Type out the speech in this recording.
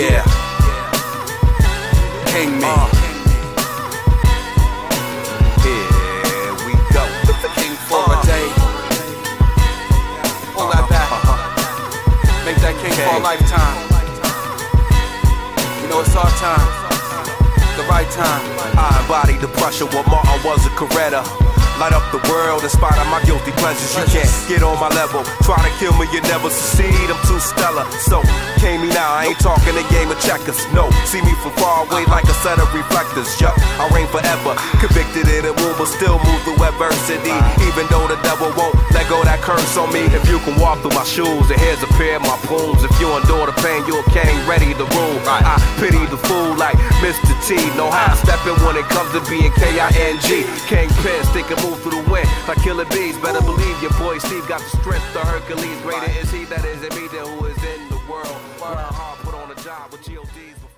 Yeah. King me. Uh. Here we go. King for a day. Pull that back. Make that king for a lifetime. You know it's our time. The right time. I embody the pressure when Martin was a Coretta. Light up the world in spite of my guilty pleasures. You can't get on my level. Try to kill me, you never succeed. I'm too stellar. So, came me now, I ain't talking a game of checkers. No, see me from far away like a set of reflectors. Yup, I reign forever. Convicted in a womb, but still move through adversity. Even though the devil won't let go that curse on me. If you can walk through my shoes, then here's a pair of my plumes. If you endure the pain, you're The fool like Mr. T. No high to step in when it comes to being K-I-N-G. Kingpin, stick and move through the wind like killer bees. Better believe your boy Steve got the strength to Hercules. Greater is he that is in me than who is in the world. Learn hard, put on a job with GOD's.